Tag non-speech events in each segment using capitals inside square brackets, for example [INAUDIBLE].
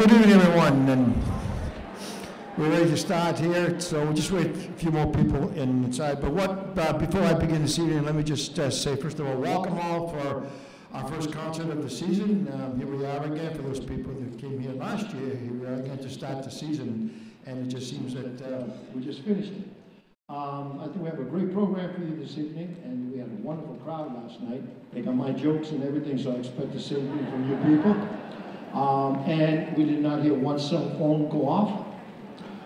Good evening, everyone. And we're ready to start here, so we'll just wait a few more people inside. But what, uh, before I begin this evening, let me just uh, say, first of all, welcome all for our first concert of the season. Um, here we are again for those people that came here last year. Here we are again to start the season, and it just seems that uh, we just finished it. Um, I think we have a great program for you this evening, and we had a wonderful crowd last night. They got my jokes and everything, so I expect the same thing from you people. Um, and we did not hear one cell phone go off,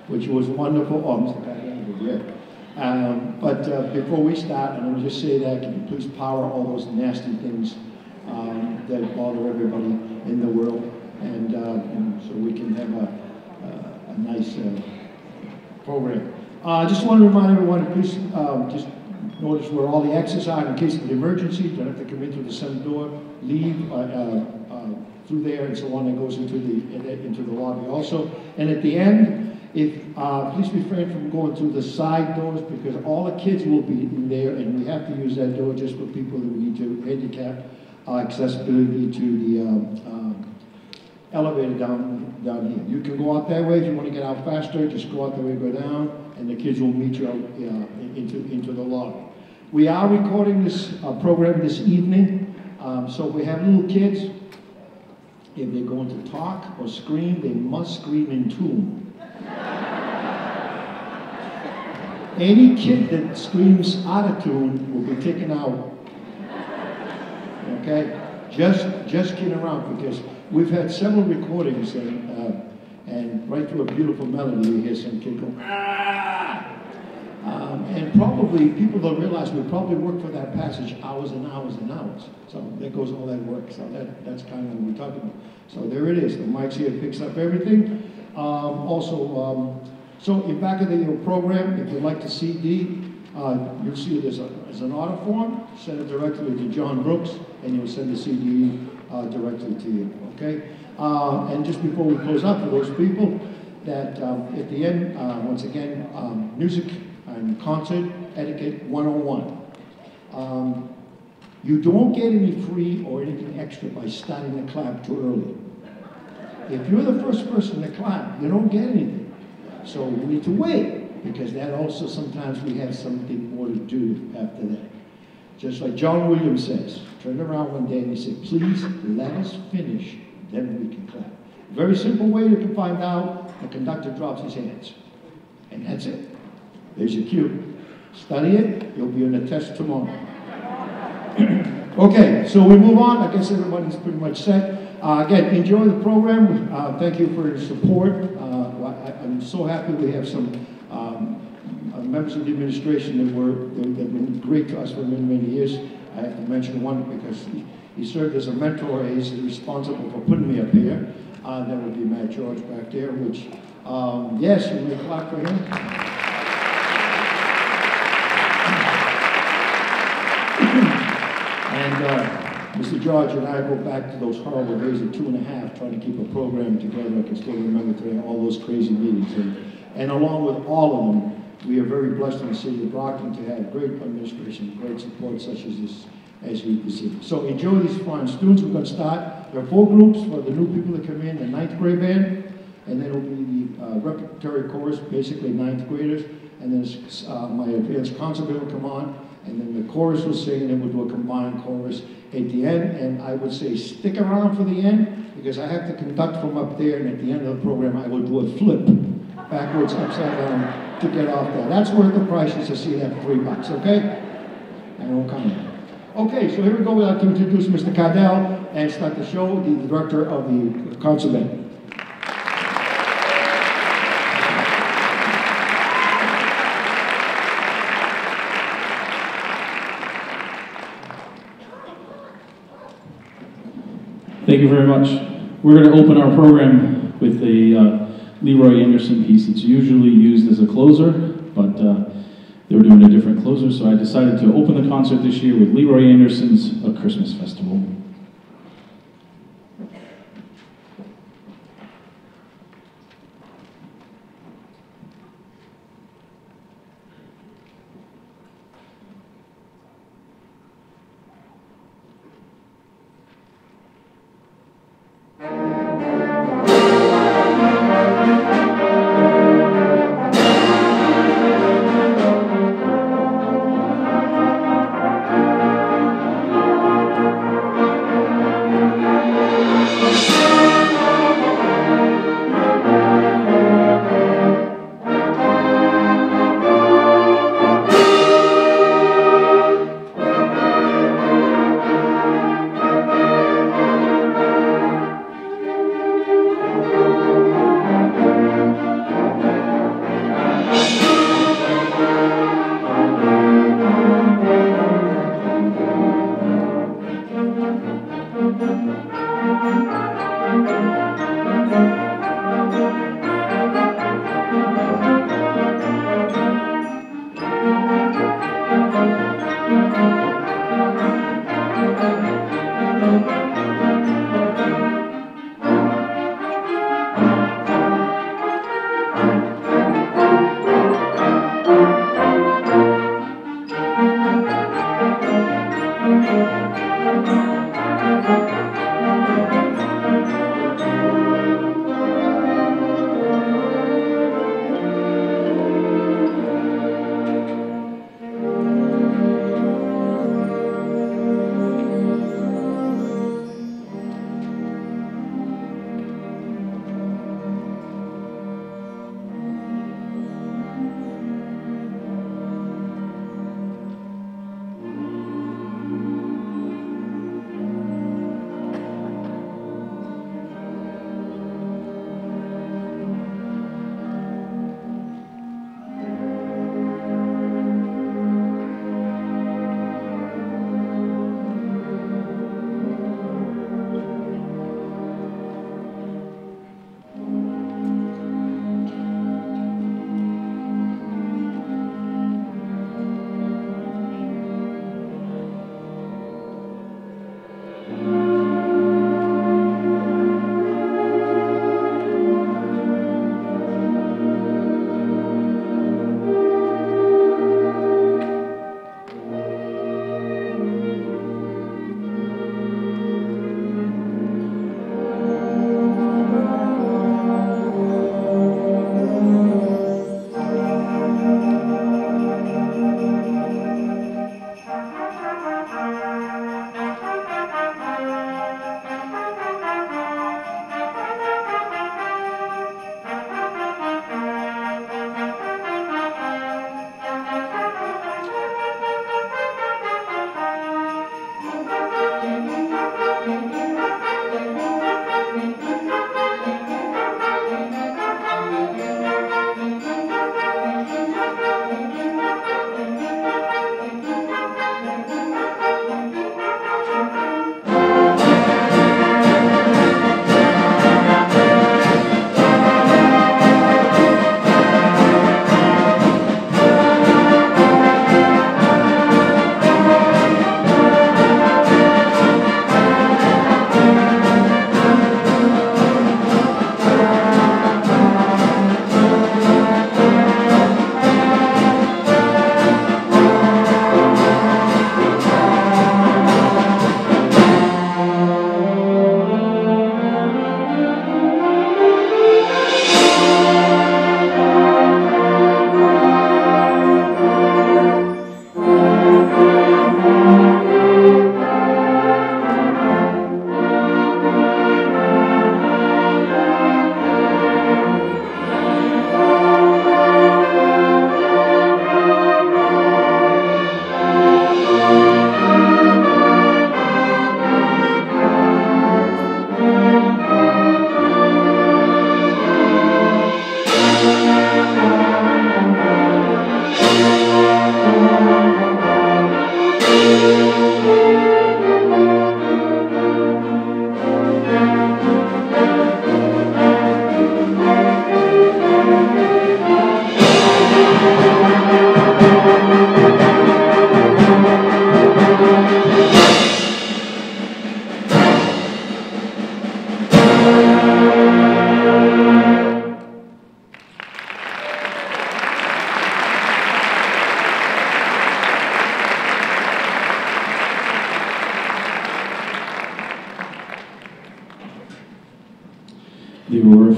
which was wonderful. Oh, Mr. Catango, yeah. Um, but uh, before we start, I'm going to just say that, can you please power all those nasty things um, that bother everybody in the world, and, uh, and so we can have a, a, a nice uh, program. Uh, I just want to remind everyone, please um, just notice where all the exits are in case of an emergency. Don't have to come in through the center door. Leave uh, uh, through there and so on. That goes into the into the lobby also. And at the end, if uh, please refrain from going through the side doors because all the kids will be in there, and we have to use that door just for people who need to handicap uh, accessibility to the um, elevator down down here. You can go out that way if you want to get out faster. Just go out the way, go down and the kids will meet you out, uh, into, into the lobby. We are recording this program this evening, um, so we have little kids. If they're going to talk or scream, they must scream in tune. Any kid that screams out of tune will be taken out. Okay? Just, just kidding around because we've had several recordings and uh, and right through a beautiful melody, you hear some kid go, ah! Um, and probably people don't realize we probably worked for that passage hours and hours and hours. So there goes all that work. So that, that's kind of what we're talking about. So there it is. The mic's here picks up everything. Um, also, um, so in back of the program, if you'd like the CD, uh, you'll see it as, a, as an order form. Send it directly to John Brooks, and you'll send the CD uh, directly to you. Okay. Uh, and just before we close up, for those people that um, at the end, uh, once again, um, music concert etiquette 101. Um, you don't get any free or anything extra by starting the clap too early. If you're the first person to clap, you don't get anything. So we need to wait, because that also sometimes we have something more to do after that. Just like John Williams says, turned around one day and he said, please let us finish then we can clap. Very simple way can find out. The conductor drops his hands. And that's it. There's your cue. Study it. You'll be in the test tomorrow. [CLEARS THROAT] okay, so we move on. I guess everybody's pretty much set. Uh, again, enjoy the program. Uh, thank you for your support. Uh, I, am so happy we have some um, uh, members of the administration that were that have been great to us for many, many years. I have to mention one because he, he served as a mentor. He's responsible for putting me up here. Uh, that would be Matt George back there, which, um, yes, may clap for him. Uh, Mr. George and I go back to those horrible days of two and a half trying to keep a program together. I can still remember today all those crazy meetings. And, and along with all of them, we are very blessed in the city of Brockton to have great administration, great support such as this as you receive. So enjoy these fine students. We're going to start. There are four groups for the new people that come in, the ninth grade band, and then it'll be the uh, repertory chorus, basically ninth graders, and then uh, my advanced concert band will come on, and then the chorus will sing, and then we'll do a combined chorus at the end, and I would say stick around for the end, because I have to conduct from up there, and at the end of the program, I will do a flip, backwards, upside down, to get off there. That's worth the price is to see that three bucks, okay? I won't come in. Okay, so here we go. We'd like to introduce Mr. Cardell and start the show, the director of the concert band. Thank you very much. We're going to open our program with a uh, Leroy Anderson piece. It's usually used as a closer, but uh, they were doing a different closer, so I decided to open the concert this year with Leroy Anderson's A Christmas Festival.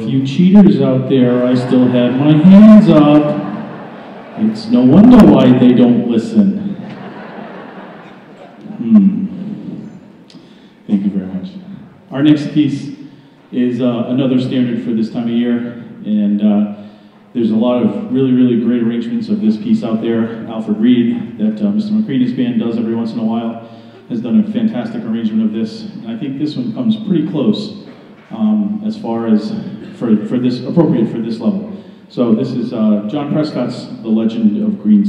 Few cheaters out there. I still had my hands up. It's no wonder why they don't listen. Hmm. Thank you very much. Our next piece is uh, another standard for this time of year, and uh, there's a lot of really, really great arrangements of this piece out there. Alfred Reed, that uh, Mr. Macrina's band does every once in a while, has done a fantastic arrangement of this. And I think this one comes pretty close um, as far as for, for this appropriate for this level. So this is uh, John Prescott's The Legend of Green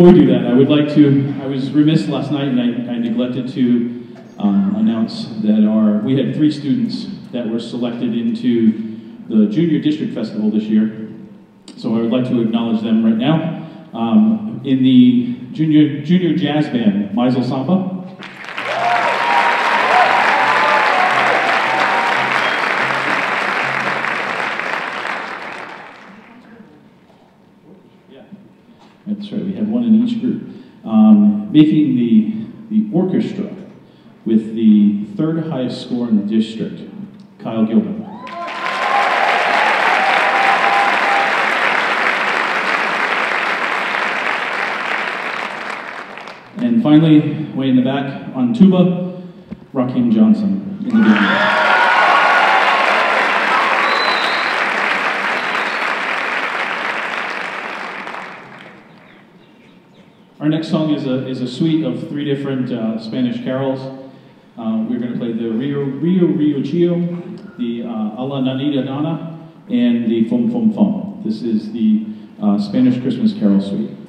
before we do that, I would like to, I was remiss last night and I, I neglected to um, announce that our, we had three students that were selected into the Junior District Festival this year. So I would like to acknowledge them right now. Um, in the junior, junior jazz band, Maisel Sampa. Um, making the, the orchestra with the third highest score in the district, Kyle Gilbert. And finally, way in the back on tuba, Rakim Johnson in the beginning. Our next song is a, is a suite of three different uh, Spanish carols. Uh, we're going to play the Riu Riu Riu Chiu, the uh, A la Nanita Nana, and the Fum Fum Fum. This is the uh, Spanish Christmas Carol suite.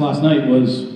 Last night was,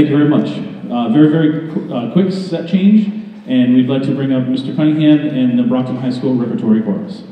Thank you very much. Uh, very, very qu- uh, quick set change, and we'd like to bring up Mr. Cunningham and the Brockton High School Repertory Chorus.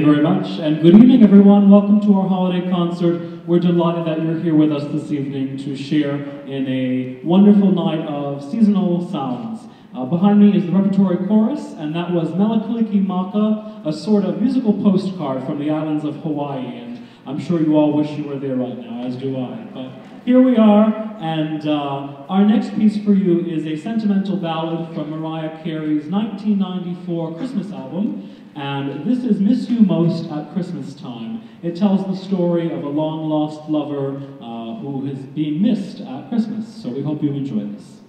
You very much, and good evening, everyone. Welcome to our holiday concert. We're delighted that you're here with us this evening to share in a wonderful night of seasonal sounds. Uh, behind me is the repertory chorus, and that was Mele Kalikimaka, a sort of musical postcard from the islands of Hawaii. And I'm sure you all wish you were there right now, as do I. But here we are, and uh, our next piece for you is a sentimental ballad from Mariah Carey's 1994 Christmas album, and this is Miss You Most at Christmas Time. It tells the story of a long lost lover uh, who is being missed at Christmas, so we hope you enjoy this.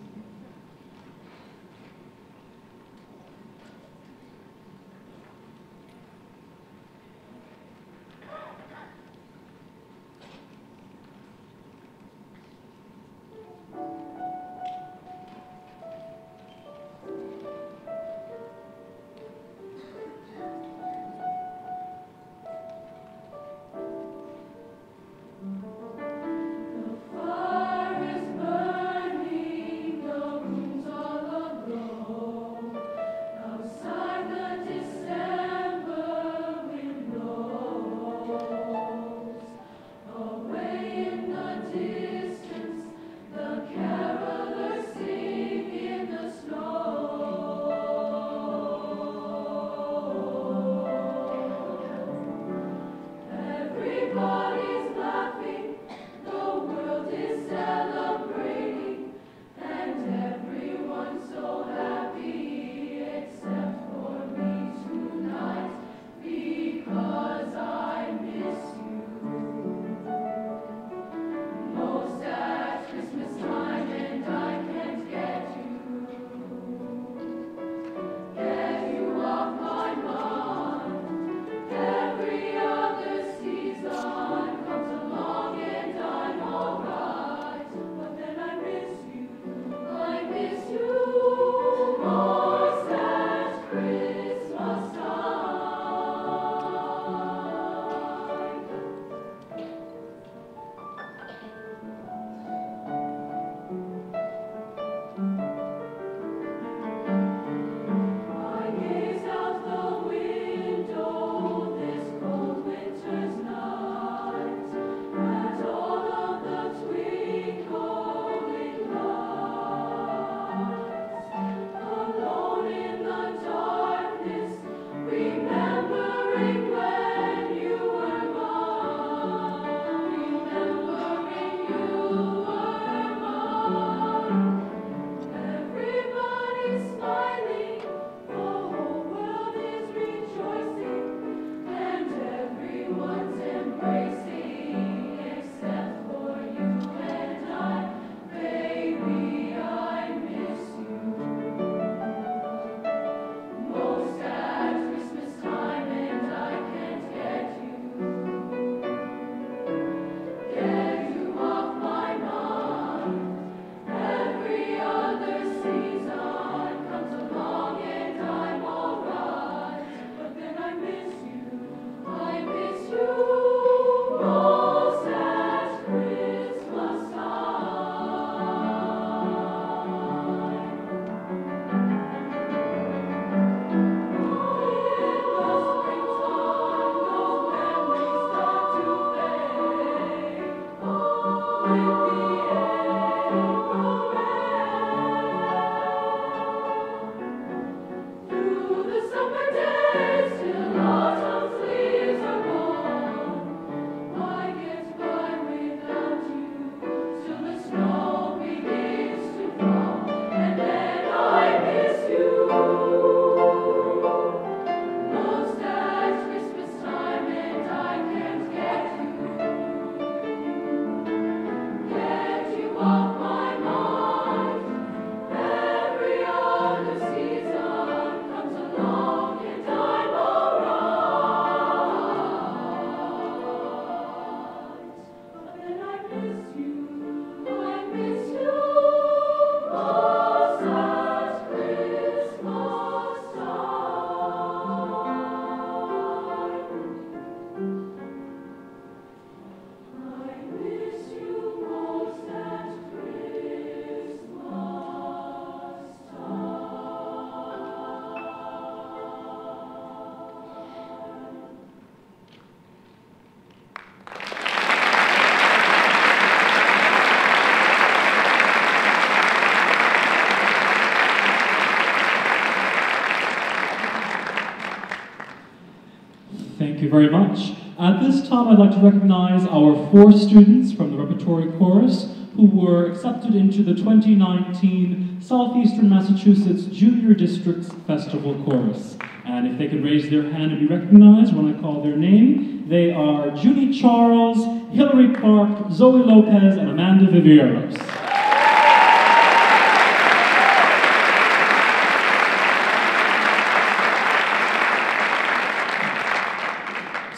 Thank you very much. At this time, I'd like to recognize our four students from the Repertory Chorus who were accepted into the 2019 Southeastern Massachusetts Junior Districts Festival Chorus. And if they could raise their hand and be recognized when I call their name, they are Judy Charles, Hillary Clark, Zoe Lopez, and Amanda Viveiros.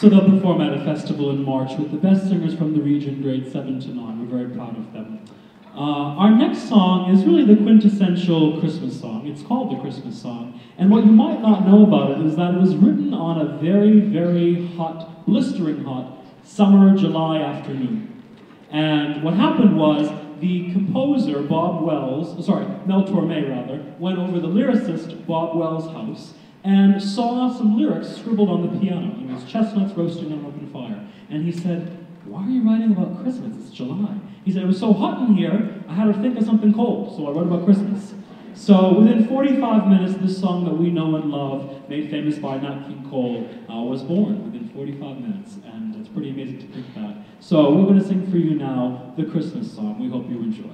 So they'll perform at a festival in March with the best singers from the region, grade 7 to 9. We're very proud of them. Uh, our next song is really the quintessential Christmas song. It's called the Christmas song. And what you might not know about it is that it was written on a very, very hot, blistering hot summer July afternoon. And what happened was the composer, Bob Wells, sorry, Mel Torme rather, went over the lyricist Bob Wells' house and saw some lyrics scribbled on the piano. It was chestnuts roasting on an open fire. And he said, Why are you writing about Christmas? It's July. He said, It was so hot in here, I had to think of something cold, so I wrote about Christmas. So within 45 minutes, this song that we know and love, made famous by Nat King Cole, uh, was born within 45 minutes. And it's pretty amazing to think that. So we're going to sing for you now the Christmas song. We hope you enjoy.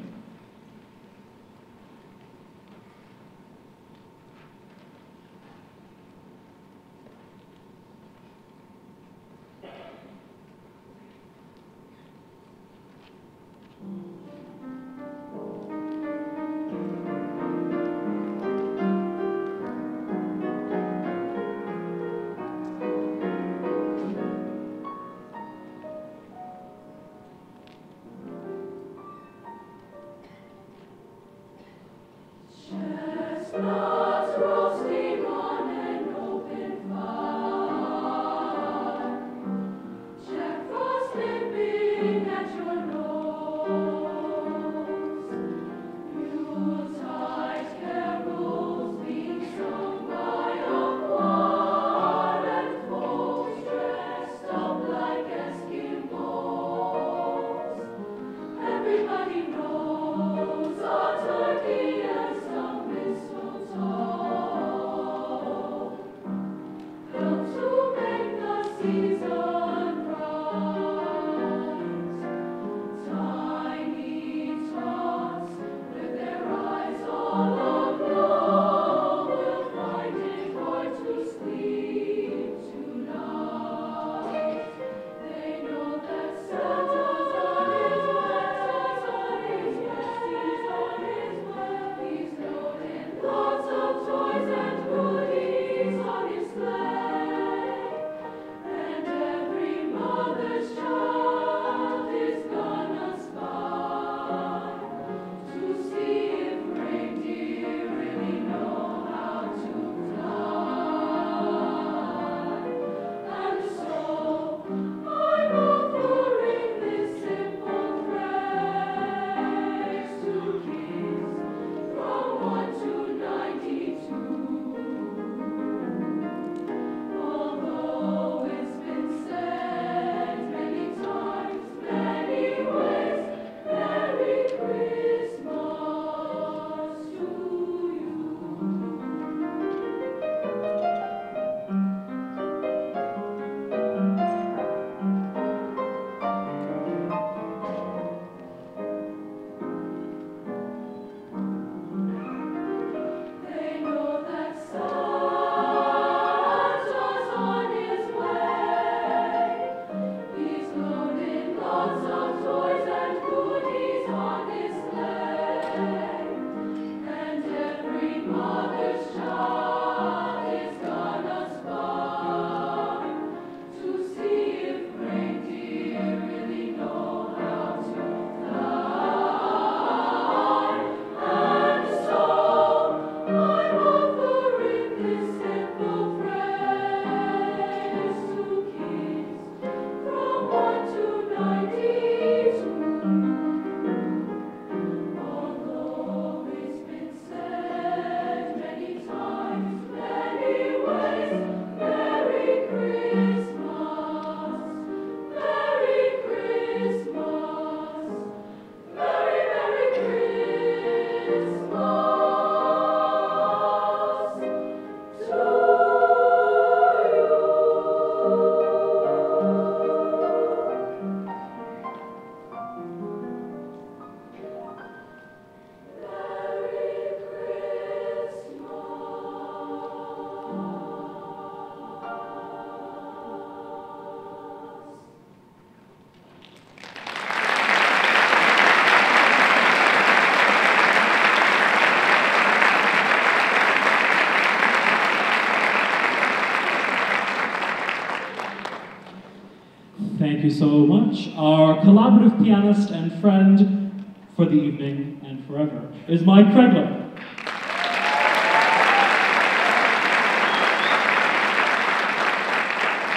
Our collaborative pianist and friend for the evening and forever, is Mike Kregler.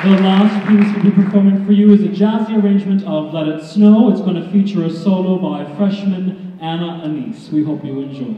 The last piece we'll be performing for you is a jazzy arrangement of Let It Snow. It's going to feature a solo by freshman Anna Anise. We hope you enjoy.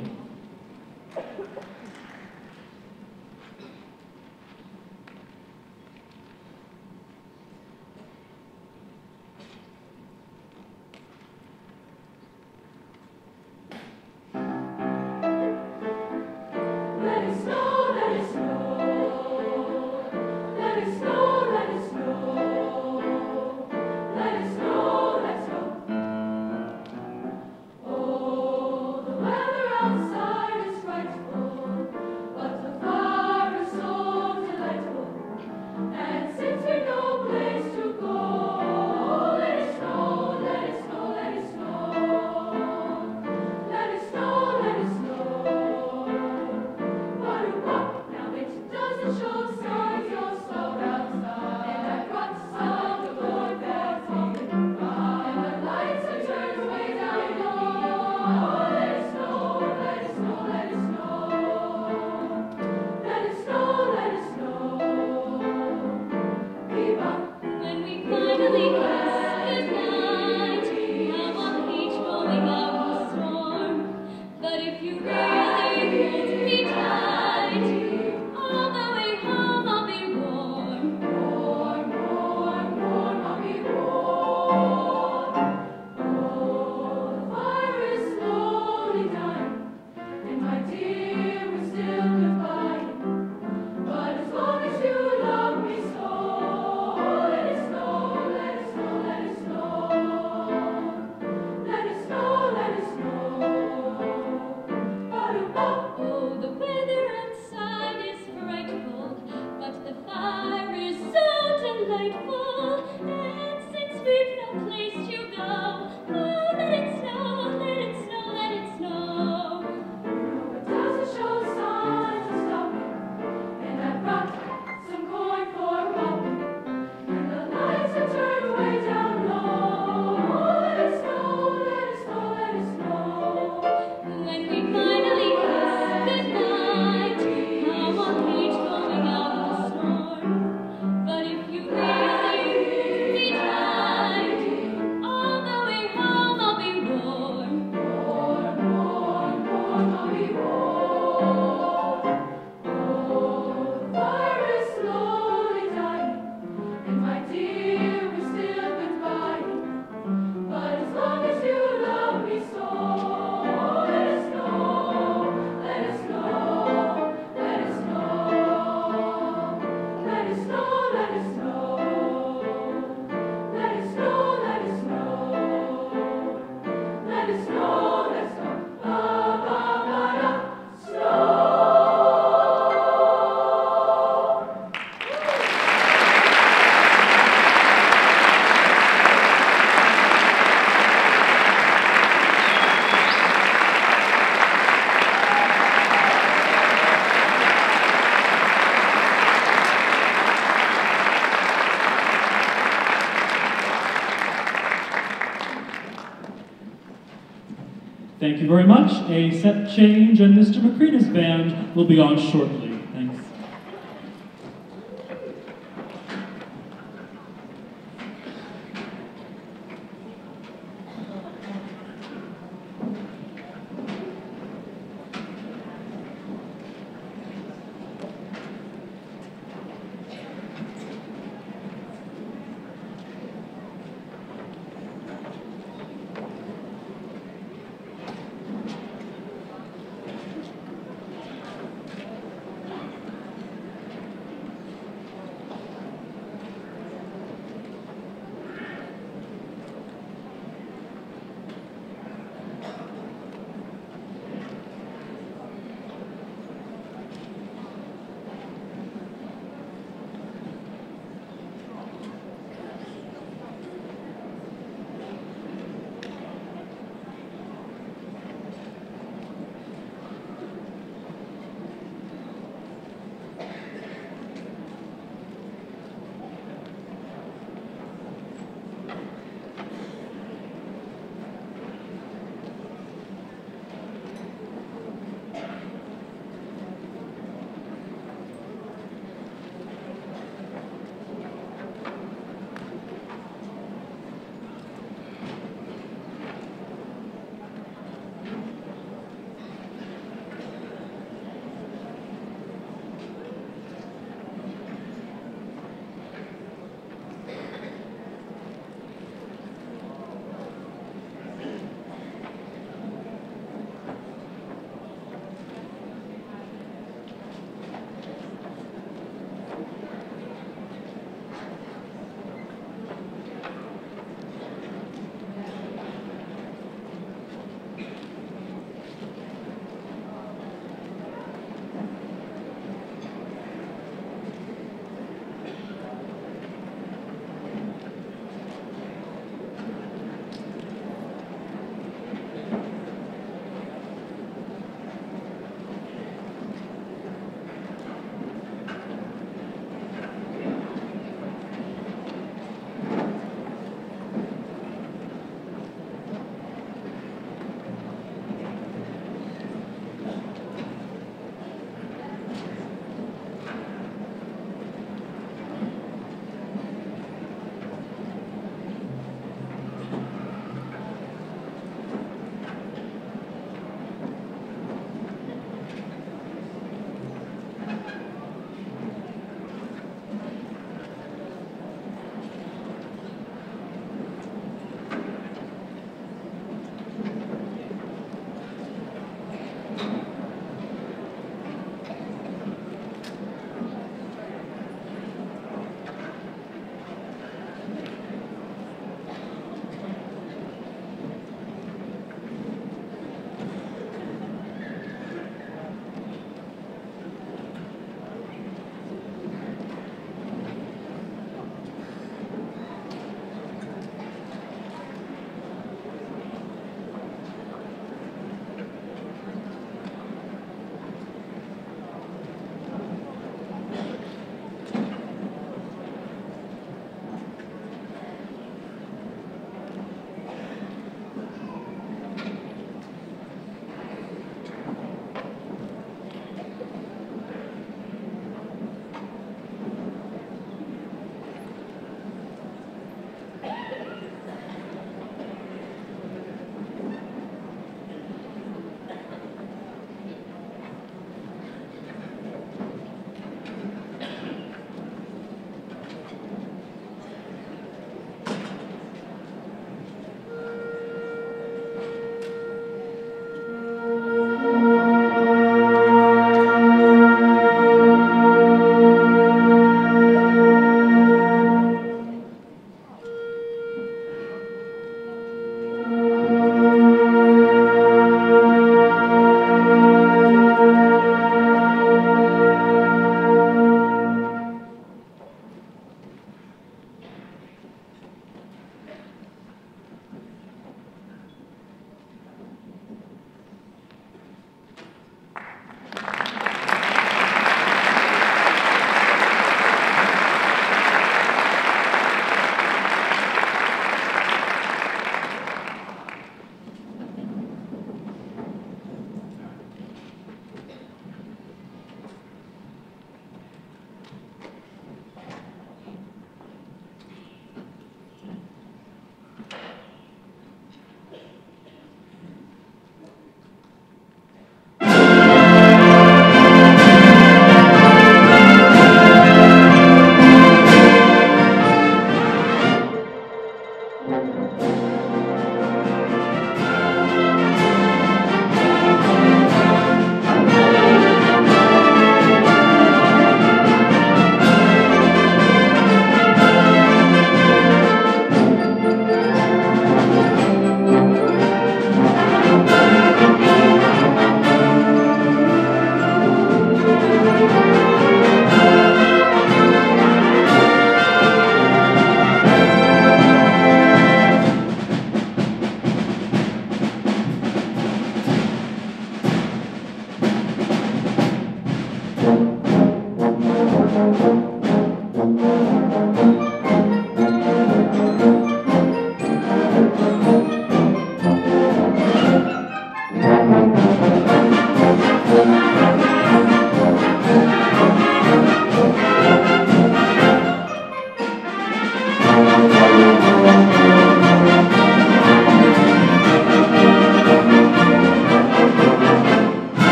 Thank you very much. A set change and Mr. Macrina's band will be on shortly.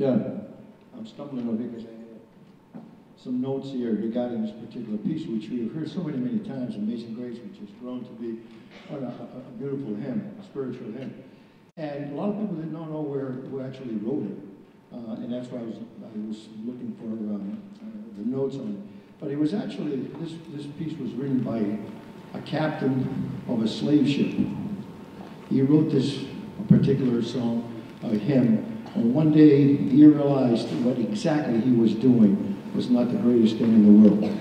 Yeah, I'm stumbling over because I have some notes here regarding this particular piece, which we have heard so many, many times, Amazing Grace, which has grown to be a, a, beautiful hymn, a spiritual hymn. And a lot of people did not know where, who actually wrote it. Uh, and that's why I was, I was looking for um, uh, the notes on it. But it was actually, this, this piece was written by a captain of a slave ship. He wrote this particular song, a hymn, and one day he realized what exactly he was doing was not the greatest thing in the world.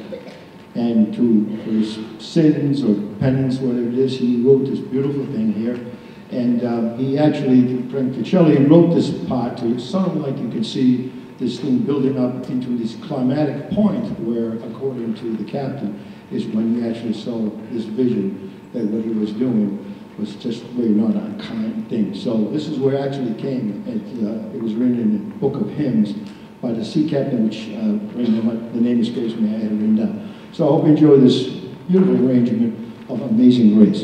And to his sins or penance, whatever it is, he wrote this beautiful thing here. And um, he actually, Frank wrote this part to like you can see this thing building up into this climatic point where, according to the captain, is when he actually saw this vision that what he was doing was just really not a kind thing. So this is where it actually came. It, uh, it was written in the Book of Hymns by the sea captain, which uh, the name escapes me, I had it written down. So I hope you enjoy this beautiful arrangement of Amazing Grace.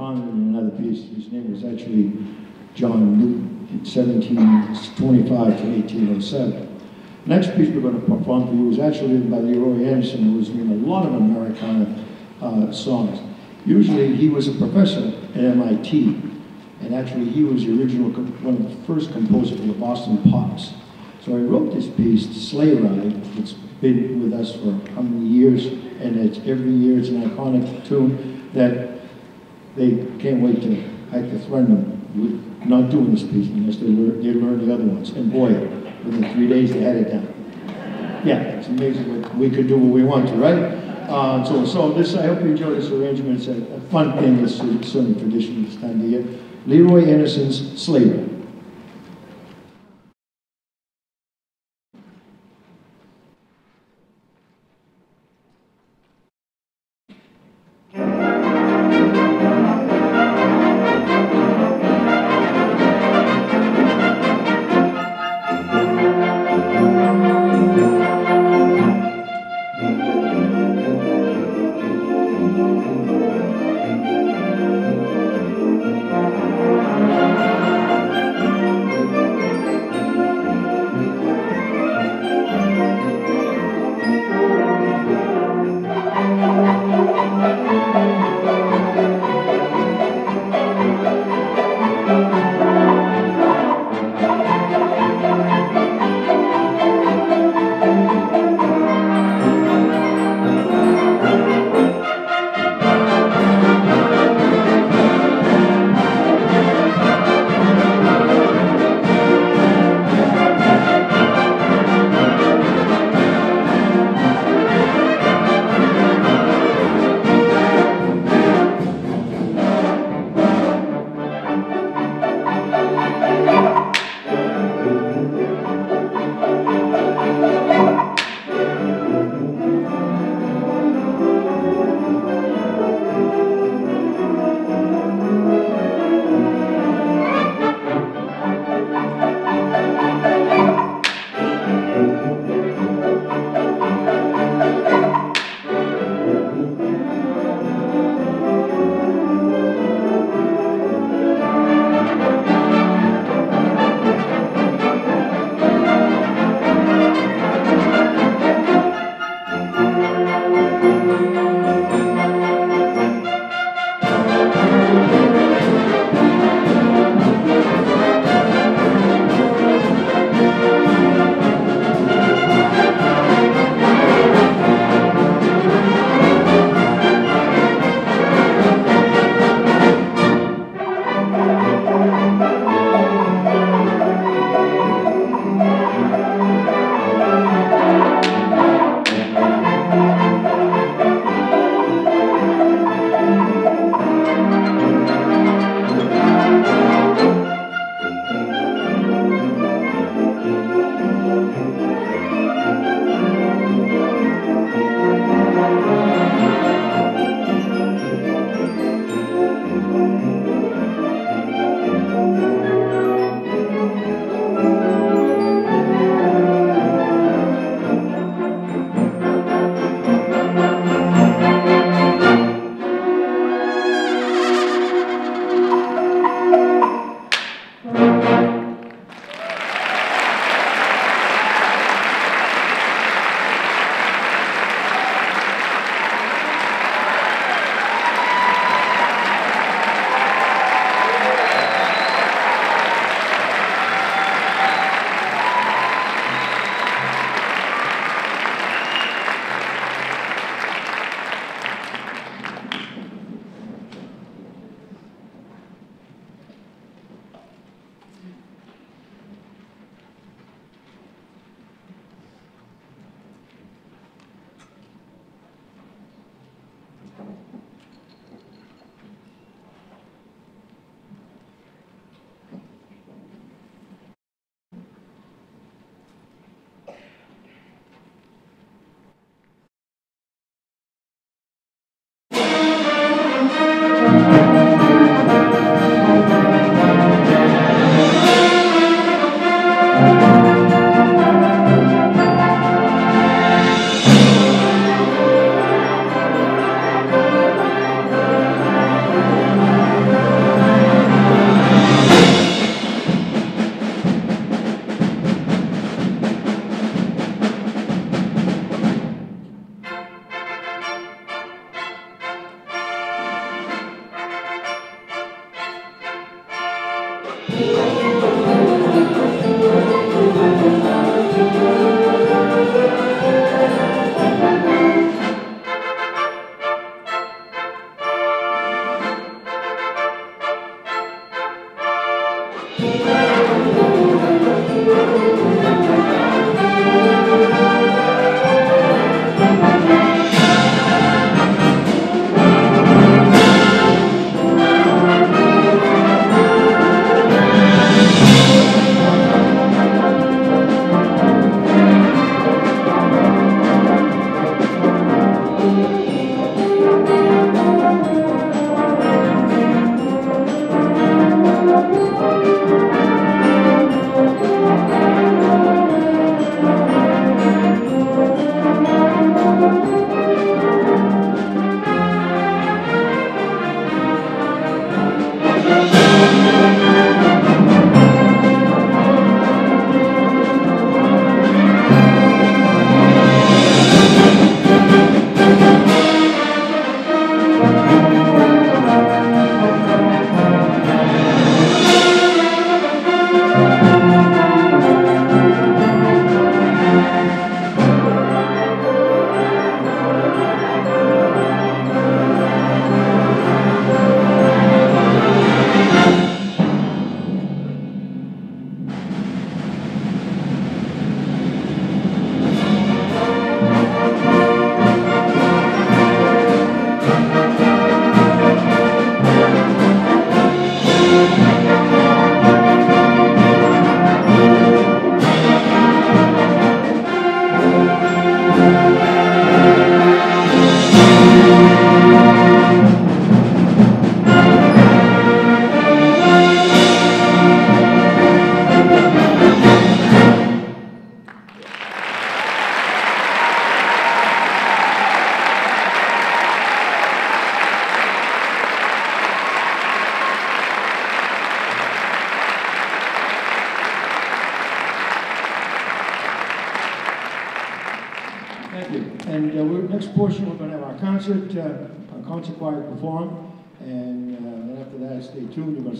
In another piece. His name was actually John Newton in 1725 to 1807. Next piece we're going to perform for you is actually written by Leroy Anderson, who was in a lot of Americana uh, songs. Usually he was a professor at MIT, and actually he was the original, one of the first composers of the Boston Pops. So I wrote this piece, Sleigh Ride. It's been with us for how many years, and it's every year it's an iconic tune that they can't wait to hike the Thrundum with not doing this piece unless they learn, they learn the other ones. And boy, within three days they had it down. Yeah, it's amazing what we could do what we want to, right? Uh, so, so this, I hope you enjoy this arrangement. It's a, a fun thing. A certain tradition this time of year. Leroy Anderson's Sleigh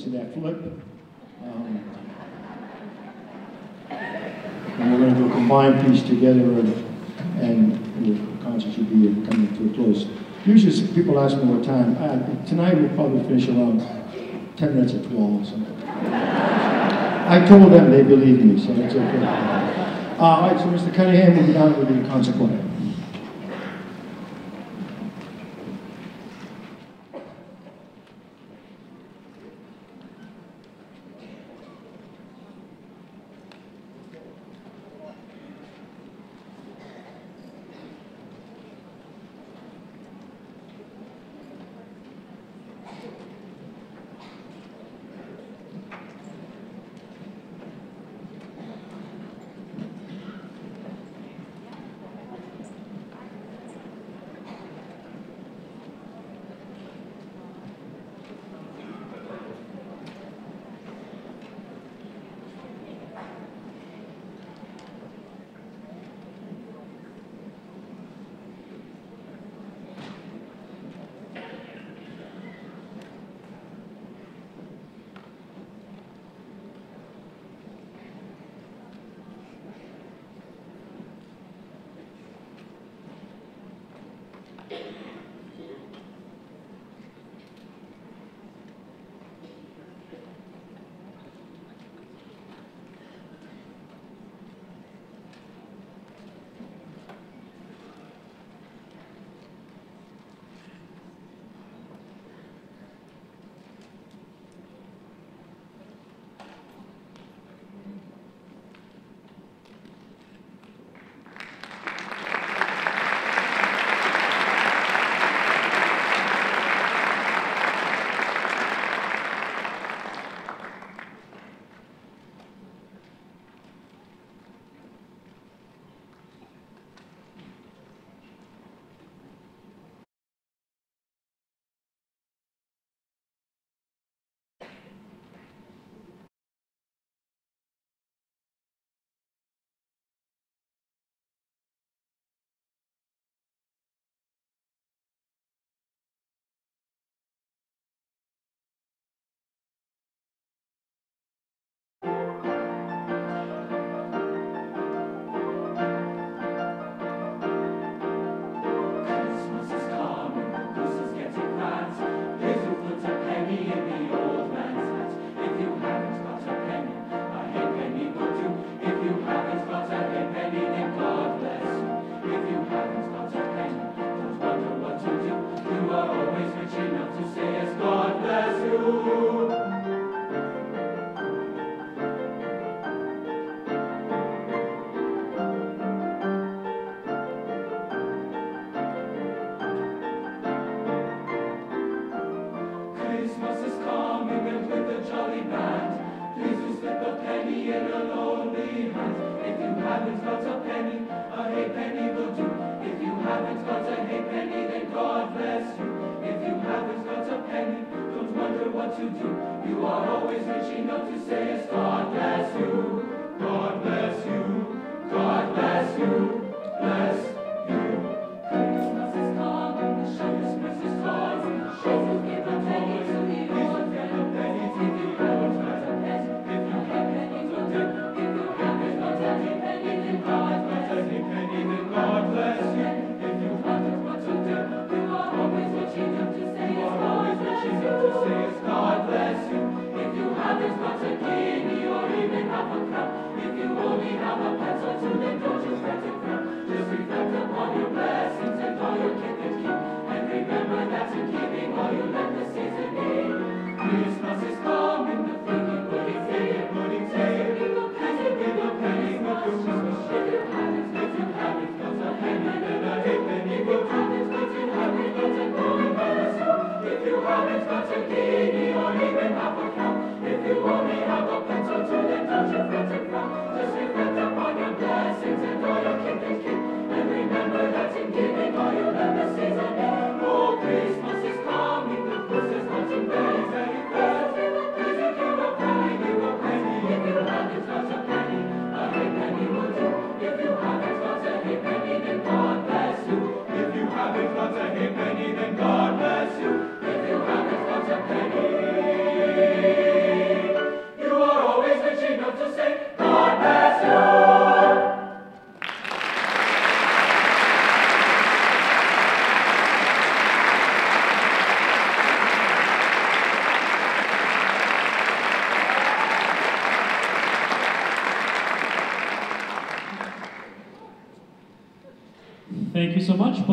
see that flip. Um, and we're going to do a combined piece together and, and the concert should be coming to a close. Usually people ask me what time. I, tonight we'll probably finish around 10 minutes at 12 or something. I told them they believe me, so that's okay. Uh, all right, so Mr. Cunningham will be down with the consequence.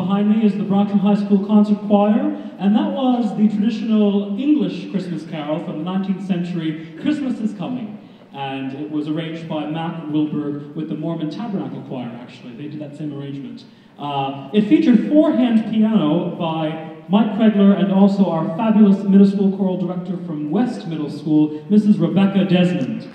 Behind me is the Brockton High School Concert Choir, and that was the traditional English Christmas carol from the 19th century, Christmas is Coming. And it was arranged by Mack Wilberg with the Mormon Tabernacle Choir, actually. They did that same arrangement. Uh, it featured four-hand piano by Mike Kregler and also our fabulous middle school choral director from West Middle School, Mrs. Rebecca Desmond.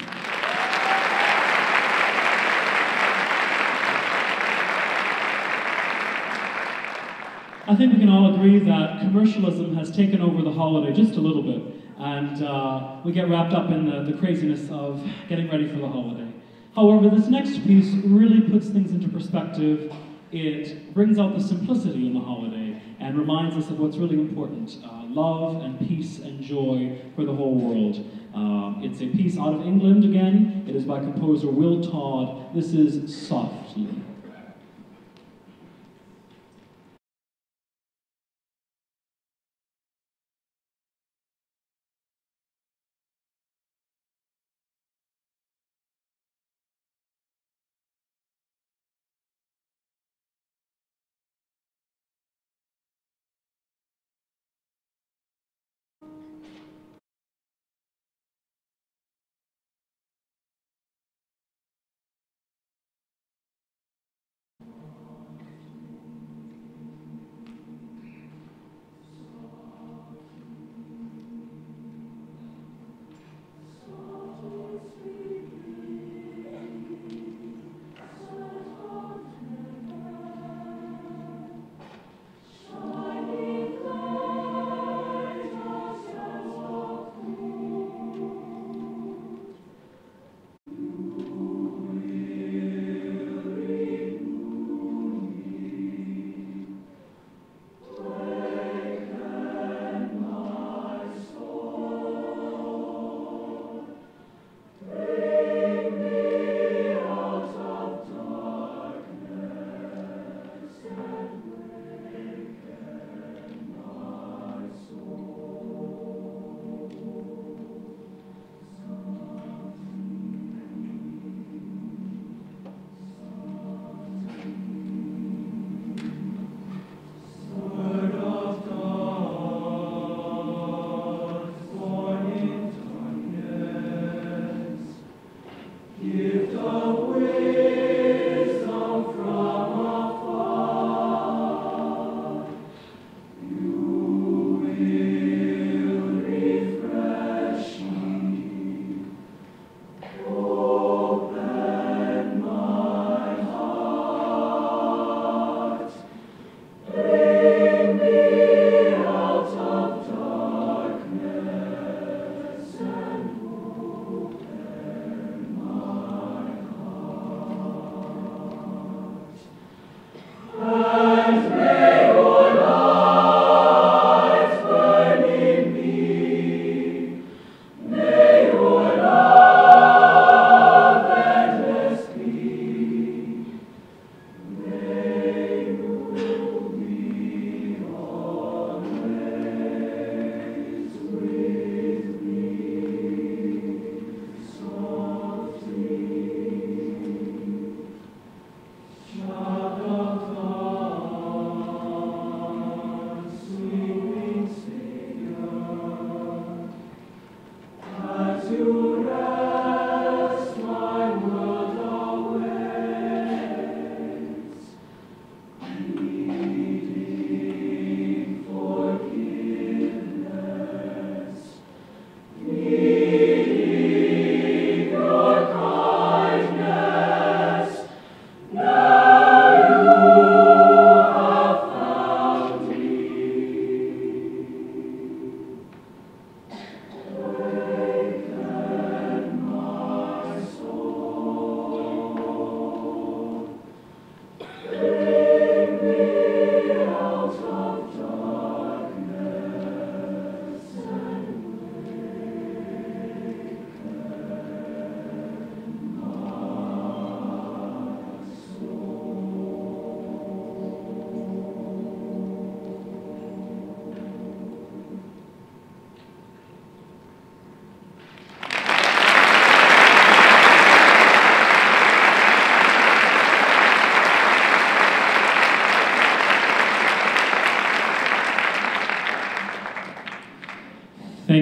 I think we can all agree that commercialism has taken over the holiday just a little bit, and uh, we get wrapped up in the, the craziness of getting ready for the holiday. However, this next piece really puts things into perspective. It brings out the simplicity in the holiday and reminds us of what's really important uh, love and peace and joy for the whole world. Uh, it's a piece out of England again. It is by composer Will Todd. This is Softly.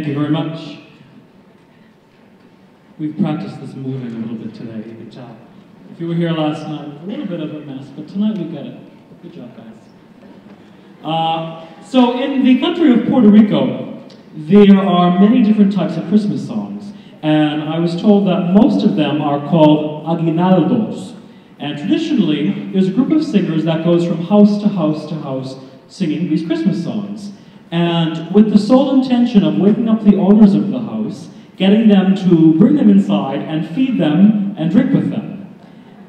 Thank you very much. We've practiced this moving a little bit today. Good job. If you were here last night, a little bit of a mess, but tonight we got it. Good job, guys. Uh, so, in the country of Puerto Rico, there are many different types of Christmas songs, and I was told that most of them are called aguinaldos. And traditionally, there's a group of singers that goes from house to house to house singing these Christmas songs. And with the sole intention of waking up the owners of the house, getting them to bring them inside and feed them and drink with them.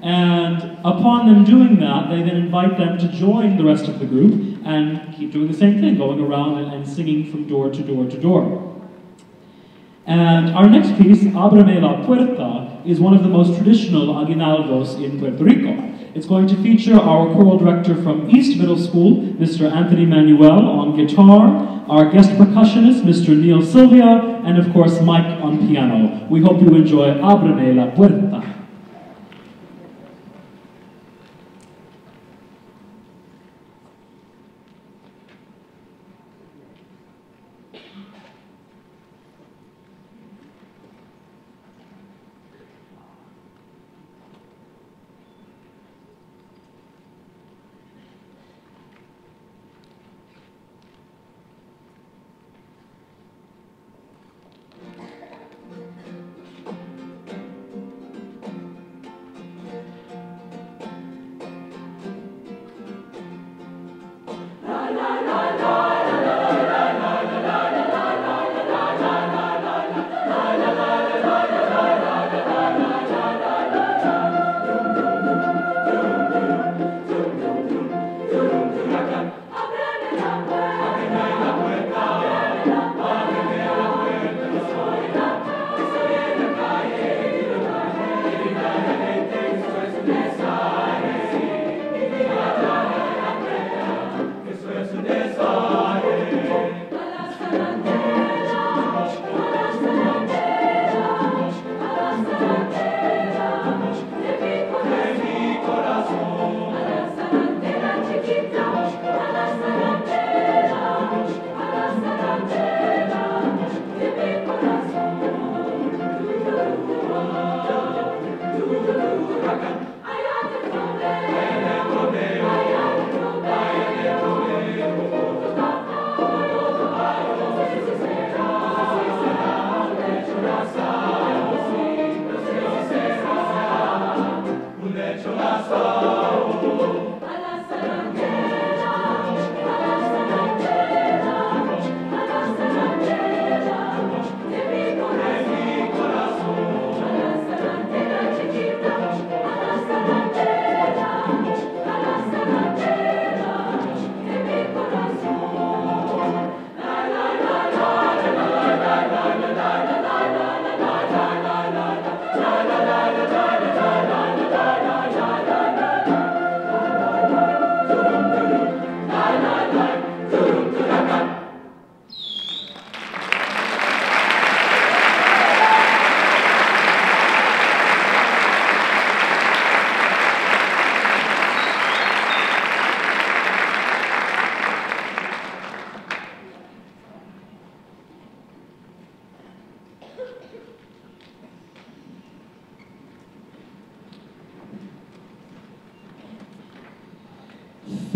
And upon them doing that, they then invite them to join the rest of the group and keep doing the same thing, going around and, and singing from door to door to door. And our next piece, Ábreme la Puerta, is one of the most traditional aguinaldos in Puerto Rico. It's going to feature our choral director from East Middle School, Mr. Anthony Manuel, on guitar, our guest percussionist, Mr. Neil Sylvia, and of course Mike on piano. We hope you enjoy Ábreme la Puerta.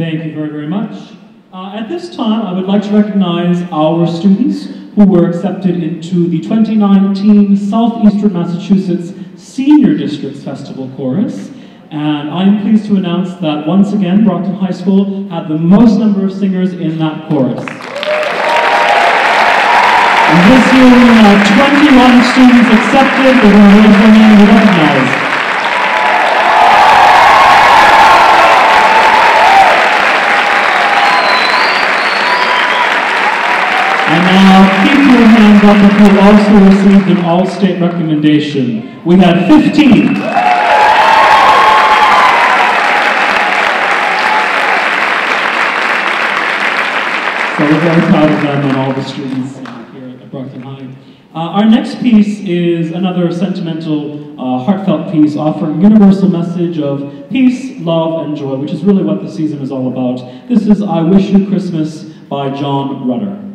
Thank you very, very much. Uh, at this time, I would like to recognize our students who were accepted into the 2019 Southeastern Massachusetts Senior Districts Festival Chorus. And I am pleased to announce that once again, Brockton High School had the most number of singers in that chorus. And this year we have 21 students accepted. We're going and now, keep your hands up if you also received an all-state recommendation. We had 15. So we're very proud of them and all the students here at Brockton High. Uh, our next piece is another sentimental, uh, heartfelt piece offering a universal message of peace, love, and joy, which is really what the season is all about. This is I Wish You Christmas by John Rutter.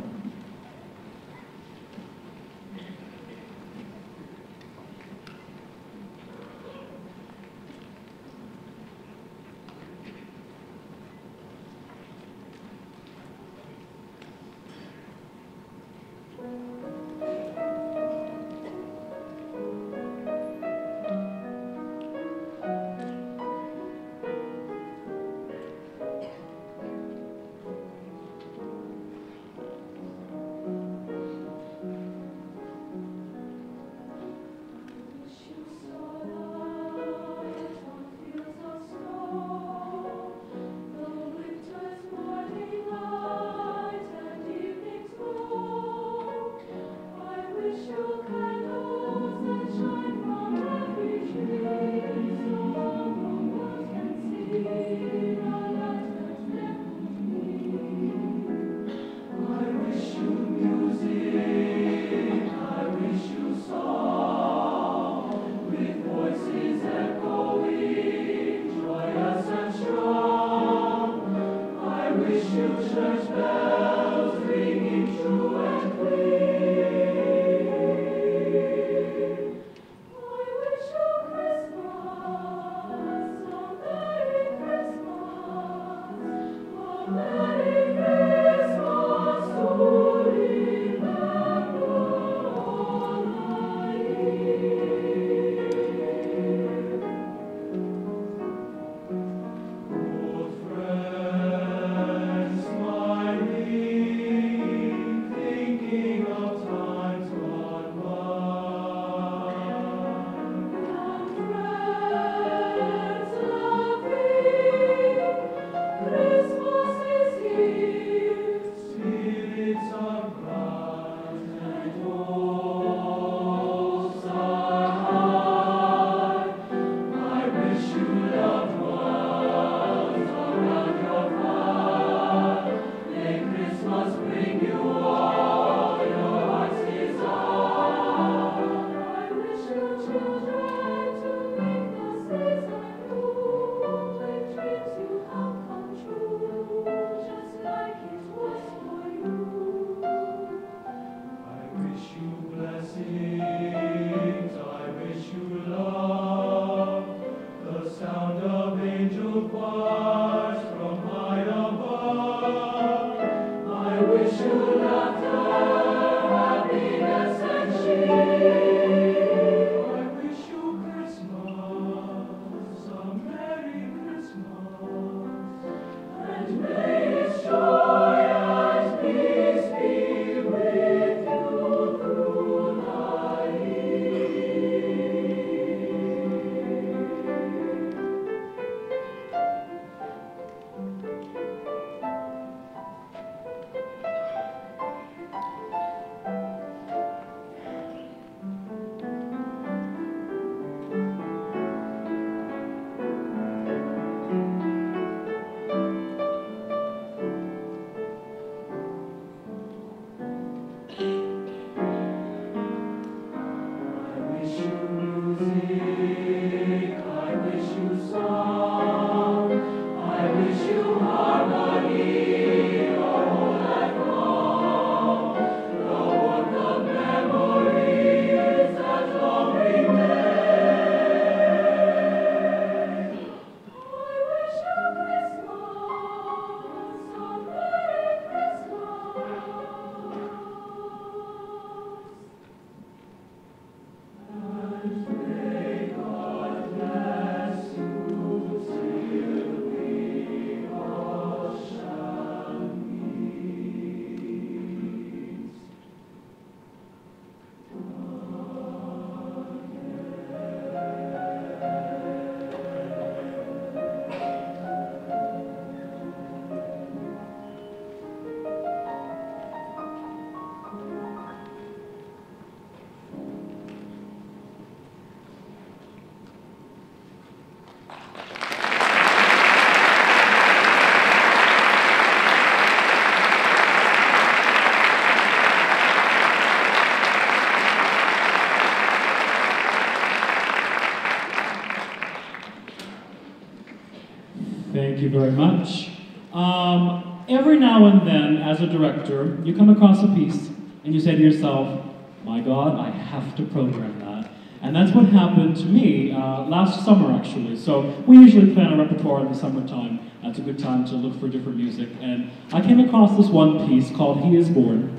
You very much. Um, every now and then, as a director, you come across a piece and you say to yourself, my God, I have to program that. And that's what happened to me uh, last summer, actually. So we usually plan a repertoire in the summertime. That's a good time to look for different music. And I came across this one piece called He Is Born.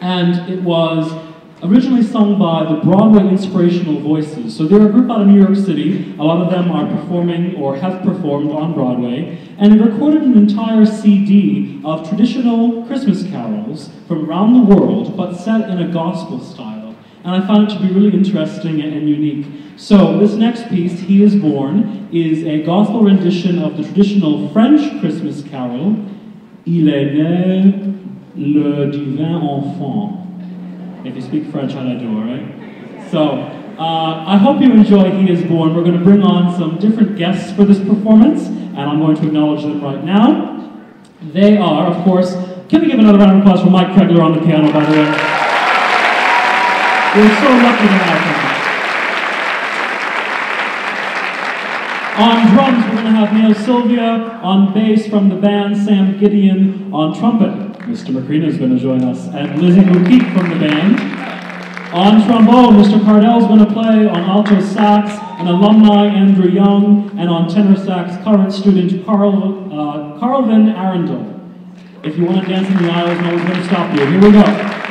And it was originally sung by the Broadway Inspirational Voices. So they're a group out of New York City. A lot of them are performing or have performed on Broadway. And they recorded an entire CD of traditional Christmas carols from around the world, but set in a gospel style. And I found it to be really interesting and unique. So this next piece, He is Born, is a gospel rendition of the traditional French Christmas carol, Il est né le divin enfant. If you speak French, how'd I do, all right? So, uh, I hope you enjoy He Is Born. We're going to bring on some different guests for this performance, and I'm going to acknowledge them right now. They are, of course, can we give another round of applause for Mike Kregler on the piano, by the way? We're so lucky to have him. On drums, we're going to have Neil Sylvia on bass from the band, Sam Gideon on trumpet. Mr. Macrina is going to join us, and Lizzie Mukik from the band. On trombone, Mr. Cardell is going to play on alto sax, an alumni Andrew Young, and on tenor sax, current student Carl, uh, Carlvin Arundel. If you want to dance in the aisles, no one's going to stop you. Here we go.